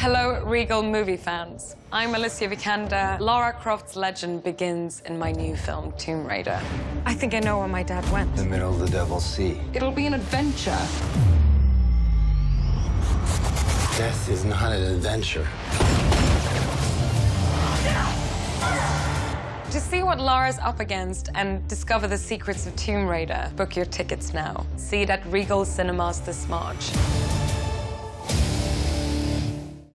Hello, Regal movie fans. I'm Alicia Vikander. Lara Croft's legend begins in my new film, Tomb Raider. I think I know where my dad went. The middle of the Devil's Sea. It'll be an adventure. Death is not an adventure. To see what Lara's up against and discover the secrets of Tomb Raider, book your tickets now. See it at Regal Cinemas this March.